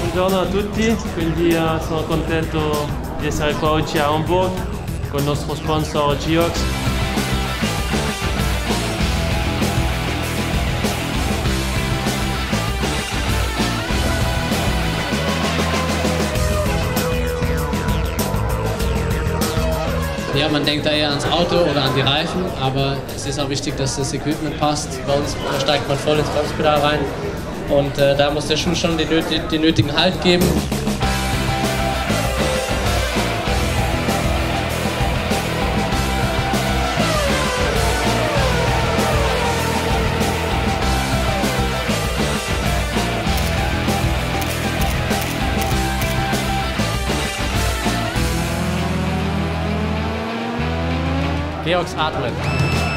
Buongiorno a tutti, quindi eh, sono contento di essere qua oggi a Hamburg con il nostro sponsor Geox. Ja, man denkt da eher ans Auto oder an die Reifen, aber es ist auch wichtig, dass das Equipment passt. Bei uns steigt man voll ins Bremspedal rein und äh, da muss der Schuh schon den, nöt den nötigen Halt geben. Georgs atmen.